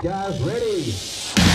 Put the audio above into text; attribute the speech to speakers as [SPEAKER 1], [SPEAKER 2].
[SPEAKER 1] Guys, ready?